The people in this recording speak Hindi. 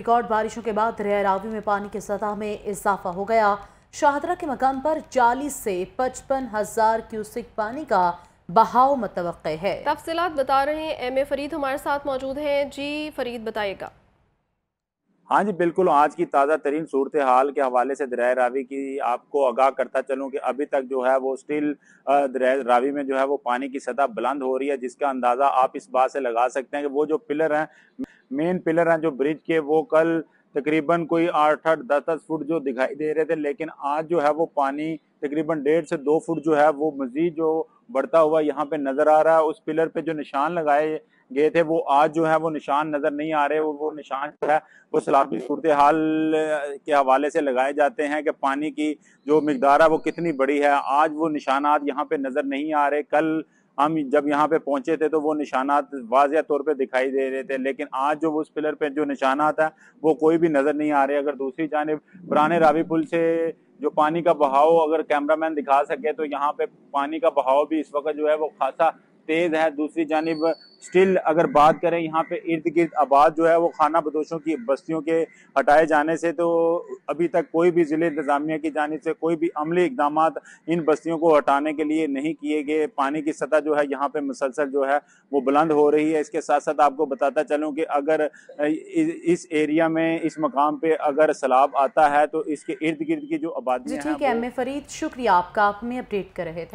रिकॉर्ड बारिशों के बाद दरिया रावी में पानी की सतह में इजाफा हो गया। शाहदरा के मकाम पर 40 से पचपन हज़ार क्यूसिक पानी का बहाव मतव है। तफसीत बता रहे हैं एम ए फरीद हमारे साथ मौजूद हैं। जी फरीद बताइएगा। हाँ जी बिल्कुल। आज की ताज़ा तरीन सूरत हाल के हवाले से दरिया रावी की आपको आगाह करता चलूँ कि अभी तक जो है वो स्टिल दरिया रावी में जो है वो पानी की सतह बुलंद हो रही है जिसका अंदाज़ा आप इस बात से लगा सकते हैं कि वो जो पिलर हैं मेन पिलर हैं जो ब्रिज के, वो कल तकरीबन कोई आठ आठ, दस दस फुट जो दिखाई दे रहे थे, लेकिन आज जो है वो पानी तकरीबन डेढ़ से दो फुट जो है वो मजीद जो बढ़ता हुआ यहाँ पे नज़र आ रहा है। उस पिलर पे जो निशान लगाए गए थे, वो आज जो है वो निशान नज़र नहीं आ रहे। वो वो निशान जो है, वो सलाबी सूरत हाल के हवाले से लगाए जाते हैं कि पानी की जो मकदार है वो कितनी बड़ी है। आज वो निशानात यहाँ पे नज़र नहीं आ रहे। कल हम जब यहाँ पे पहुँचे थे तो वो निशानात वाजिया तौर पे दिखाई दे रहे थे, लेकिन आज जो उस पिलर पे जो निशानात है, वो कोई भी नज़र नहीं आ रहे। अगर दूसरी जानब, पुराने रावी पुल से जो पानी का बहाव अगर कैमरामैन दिखा सके तो यहाँ पे पानी का बहाव भी इस वक्त जो है वो खासा तेज है दूसरी जानब स्टिल अगर बात करें यहाँ पे इर्द गिर्द आबाद जो है वो खाना बदोशों की बस्तियों के हटाए जाने से तो अभी तक कोई भी ज़िले इंतज़ामिया की जानब से कोई भी अमली इकदाम इन बस्तियों को हटाने के लिए नहीं किए गए। पानी की सतह जो है यहाँ पे मुसलसल जो है वो बुलंद हो रही है। इसके साथ साथ आपको बताता चलूँ कि अगर इस एरिया में इस मकाम पर अगर सैलाब आता है तो इसके इर्द गिर्द की जो आबादी ठीक है फरीद शुक्रिया आपका। आप हमें अपडेट कर रहे थे।